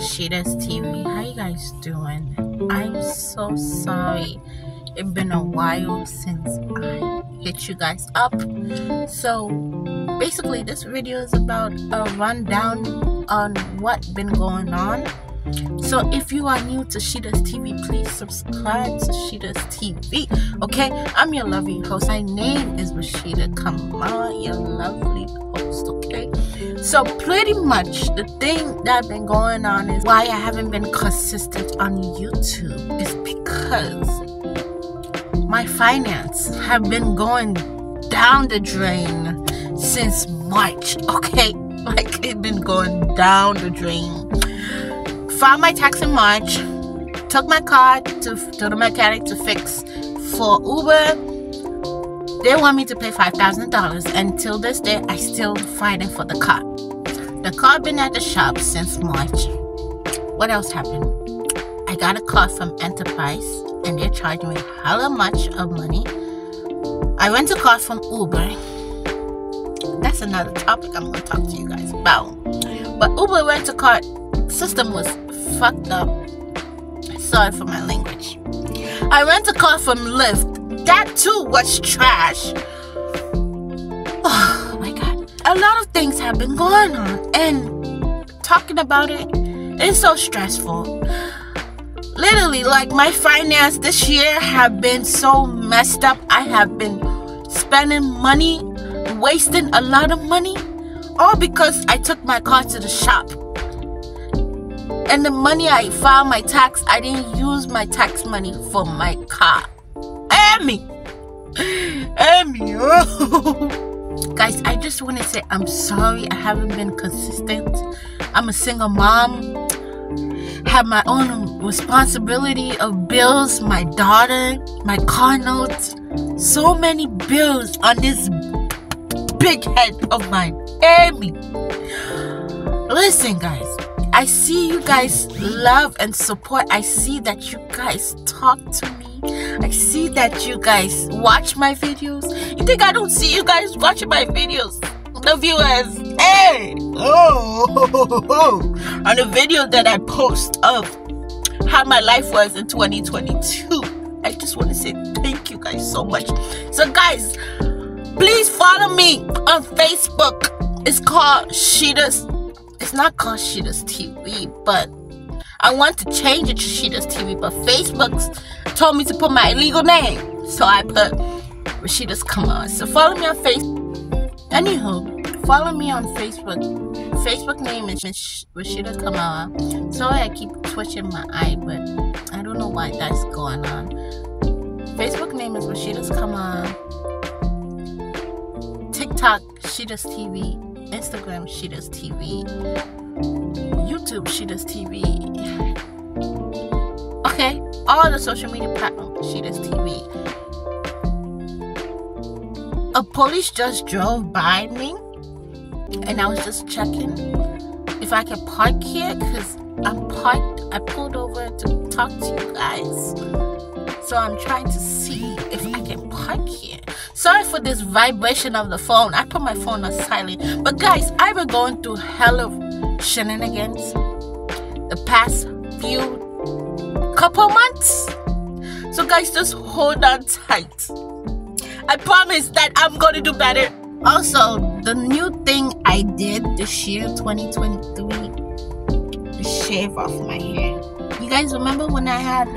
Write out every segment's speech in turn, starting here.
Shida's TV. How you guys doing? I'm so sorry. It's been a while since I hit you guys up. So basically this video is about a rundown on what's been going on. So if you are new to Shida's TV, please subscribe to Shida's TV. Okay, I'm your lovely host. My name is Rashida Kamal, your lovely host. Okay, so pretty much the thing that I've been going on is why I haven't been consistent on YouTube is because my finance have been going down the drain since March. Okay, like it's been going down the drain filed my tax in March, took my car to, to the mechanic to fix for Uber. They want me to pay $5,000. Until this day, I still fighting for the car. The car been at the shop since March. What else happened? I got a call from Enterprise and they're charging me hella much of money. I went to call from Uber. That's another topic I'm gonna talk to you guys about. But Uber went to car system was fucked up. Sorry for my language. I rent a car from Lyft. That too was trash. Oh my god. A lot of things have been going on, and talking about it is so stressful. Literally, like my finance this year have been so messed up. I have been spending money, wasting a lot of money, all because I took my car to the shop and the money I filed my tax, I didn't use my tax money for my car. Amy! Amy! Oh. Guys, I just want to say I'm sorry I haven't been consistent. I'm a single mom. Have my own responsibility of bills, my daughter, my car notes. So many bills on this big head of mine. Amy! Listen, guys. I see you guys love and support. I see that you guys talk to me. I see that you guys watch my videos. You think I don't see you guys watching my videos? The viewers, hey, oh, on the video that I post of how my life was in 2022. I just want to say thank you guys so much. So, guys, please follow me on Facebook. It's called Shida's it's not called Shida's TV, but I want to change it to Shida's TV, but Facebook told me to put my legal name. So I put Rashida's Come On. So follow me on Facebook. Anywho, follow me on Facebook. Facebook name is Rashida Kamala. Sorry I keep twitching my eye, but I don't know why that's going on. Facebook name is Rashida's Kamala. TikTok, Shida's TV. Instagram, Shida's TV. YouTube, Shida's TV. Okay, all the social media platforms, Shida's TV. A police just drove by me, and I was just checking if I could park here because I'm parked. I pulled over to talk to you guys, so I'm trying to see if I can park here. Sorry for this vibration of the phone. I put my phone on silent. But guys, I've been going through hell of shenanigans the past few couple months. So guys, just hold on tight. I promise that I'm gonna do better. Also, the new thing I did this year, 2023, to shave off my hair. You guys remember when I had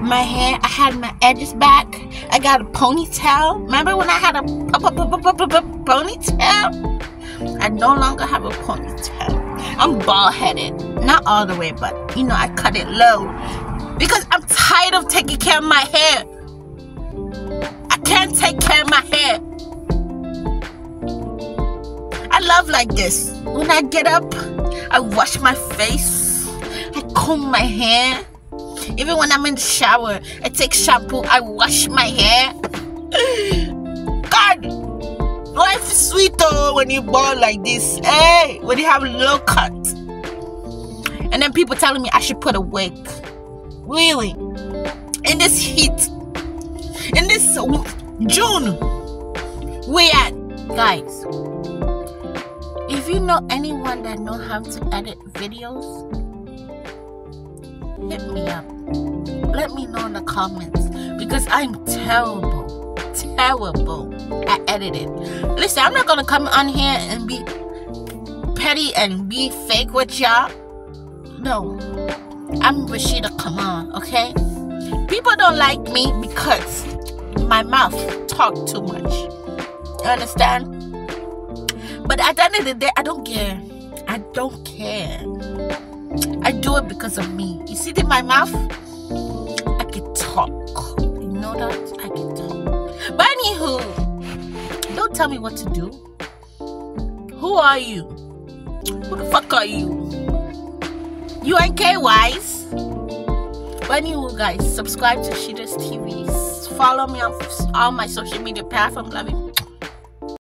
my hair. I had my edges back. I got a ponytail. Remember when I had a ponytail? I no longer have a ponytail. I'm bald headed. Not all the way, but you know, I cut it low. Because I'm tired of taking care of my hair. I can't take care of my hair. I love like this. When I get up, I wash my face. I comb my hair. Even when I'm in the shower, I take shampoo, I wash my hair. God, life is sweet though when you born like this. Hey, when you have low cut. And then people telling me I should put a wig. Really? In this heat, in this June, we at guys. If you know anyone that know how to edit videos, hit me up. Let me know in the comments because I'm terrible, terrible at editing. Listen, I'm not gonna come on here and be petty and be fake with y'all. No, I'm Rashida Kamal, okay? People don't like me because my mouth talk too much. You understand? But at the end of the day, I don't care. I don't care. I do it because of me. You see, in my mouth, I can talk. You know that? I can talk. But anywho, don't tell me what to do. Who are you? Who the fuck are you? You ain't K wise. But anyway, guys, subscribe to Shida's TV. Follow me on all my social media platforms. Love you.